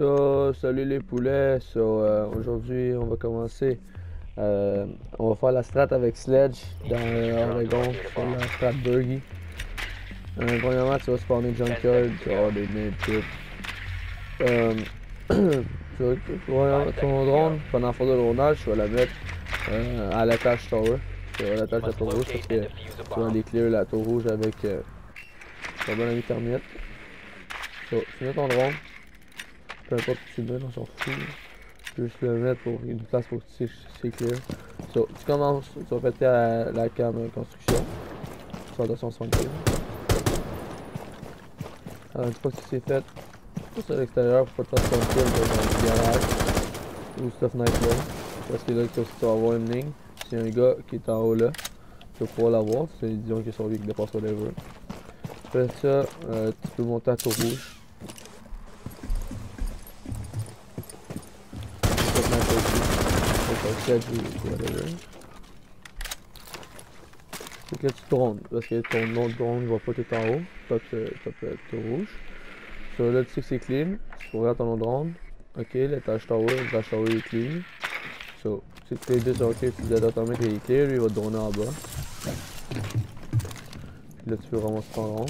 Oh, salut les poulets. Euh, aujourd'hui, on va commencer. Euh, on va faire la strat avec Sledge dans euh, Oregon. Faire la strat Burgie. Euh, premièrement, tu vas spawner Junkyard. Tu vas avoir des nades tu vas- ton drone, pendant phase de drone, tu vas la mettre à l'attache tower. Tu vas l'attacher à la tour rouge parce que tu vas aller la tour rouge avec ton bon ami Termite. So, tu mets ton drone. Peu importe où tu mets, on s'en fout. Tu peux juste le mettre pour une place pour que tu sais c'est. So, tu commences, tu vas péter à la cam construction. Sur la 260 Alors, une fois que c'est fait, pousse à l'extérieur pour pas te faire dans le garage ou stuff night là. Parce que là, tu vas avoir une ligne. C'est un gars qui est en haut là. Tu vas pouvoir l'avoir. C'est disons que son vie qui dépasse whatever. Après ça, euh, tu peux monter à tour rouge. Stuff night là aussi. Donc, un set ou whatever. Que là, tu drones. Parce que ton autre drone va pas tout en haut. Top, top tour rouge. So, là, tu sais que c'est clean. Tu regardes ton autre drone. Ok, l'étage tower, l'étage tower est clean. So, si tu les deux sont ok, tu ton mec qu'il est clear, lui il va te donner en bas. Puis là tu peux ramasser ton.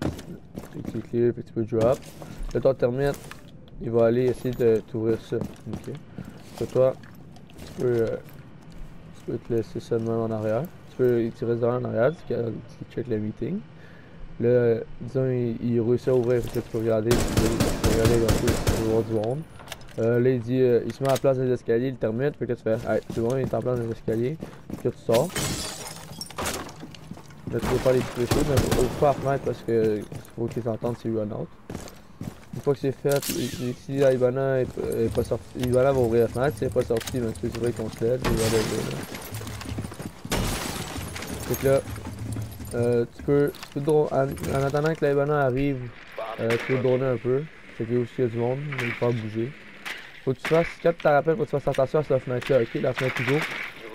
Puis c'est clear, puis tu peux drop. Là ton termite, il va aller essayer de t'ouvrir ça. Ok. Toi, tu peux, euh, tu peux te laisser ça même en arrière. Tu peux, tu restes derrière en arrière, tu, tu check le meeting. Là, disons, il, réussit à ouvrir, que tu peux regarder, tu peux, regarder un peu, tu voir du monde. Euh, là, il dit, euh, il se met à la place des escaliers, il termine, que tu fais, hey, c'est bon, il est en place des escaliers, que tu sors. Là, tu peux faire les petits choses, mais faut pas la parce que faut qu'ils entendent si run out. Une fois que c'est fait, si la Ibana est, pas sortie, Ibana va ouvrir la fenêtre, si elle est pas sortie, ben, peux ouvrir ton sled, et voilà, là. Que euh, tu peux, tu peux en, en attendant que la Ibana arrive, euh, tu peux droner un peu. Fait que aussi il y a du monde, mais il faut pas bouger. Faut que tu fasses, quand tu te rappelles, faut que tu fasses attention à cette fenêtre là, ok? La fenêtre toujours.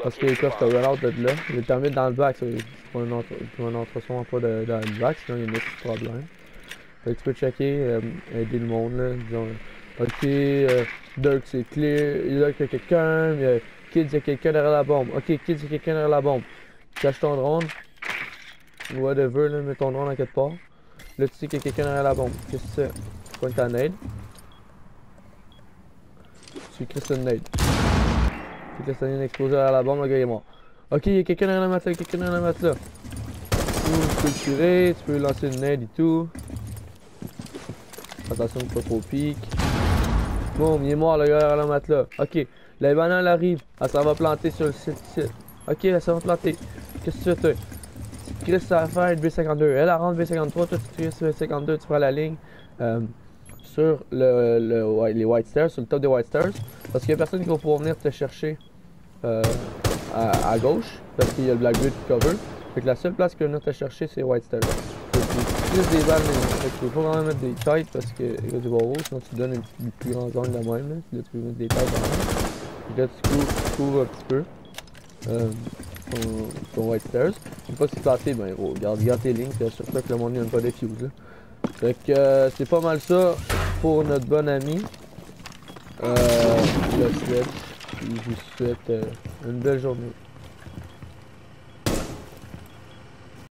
Parce qu'ils peuvent te run out de là. Le termite dans le bac, c'est pour un, pour un pas dans le bac, sinon il y a un petit problème. Tu peux checker, euh, aider le monde là, disons, ok, euh, Dirk c'est clear, il y a quelqu'un, euh, Kids il y a quelqu'un derrière la bombe, ok, Kids il y a quelqu'un derrière la bombe. Cache ton drone, whatever, là, mets ton drone à quelque part. Là tu sais qu'il y a quelqu'un derrière la bombe, qu'est-ce que tu? Tu pointes ta nade. Tu écris une nade. Là, ça vient d'exploser à la bombe, le gars est mort. Ok, il y a quelqu'un derrière le matelas, quelqu'un derrière le matelas. Tu peux le tirer, tu peux lancer une nade et tout. Attention pas trop pique. Boum, il est mort le gars derrière le matelas. Ok, la banane elle arrive, elle s'en va planter sur le site. Ok, elle s'en va planter. Qu'est-ce que tu fais toi? Tu crisses à faire B52. Elle, rentre B53, toi tu crisses B52, tu prends la ligne. euh, sur le, les White Stairs, sur le top des White Stairs. Parce qu'il y a personne qui va pouvoir venir te chercher euh, à, à gauche, parce qu'il y a le Blackbeard qui cover. Fait que la seule place qui va venir te chercher, c'est White Stairs. Que utilises des balles, mais que tu peux pas vraiment mettre des kites parce qu'il y a du barreau, sinon tu donnes un plus, plus grand angle de même. Là, là, tu peux mettre des même. Fait que là, tu couvres, couvres un petit peu. Euh, ton, ton White Stairs. Une fois que c'est planté, ben gros, garde, garde tes lignes, puis assure-toi que le monde n'aime pas des fuses. Là. Fait que euh, c'est pas mal ça pour notre bon ami. Euh, Sledge. Je vous souhaite euh, une belle journée.